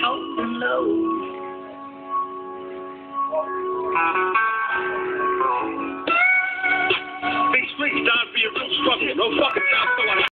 talking low. Big streets, time for your real struggle. No fucking stop.